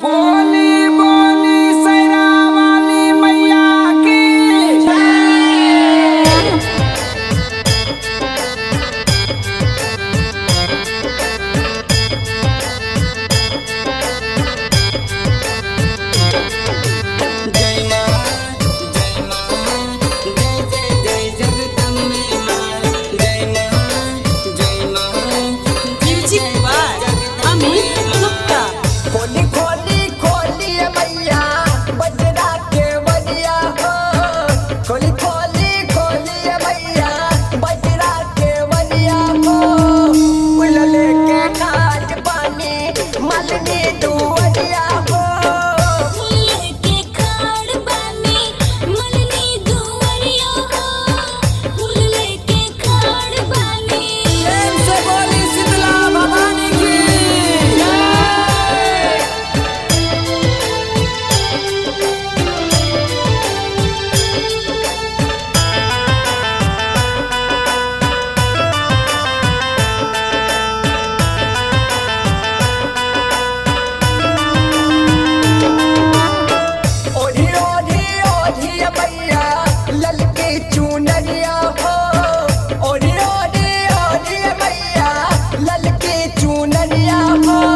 我。tuna diabo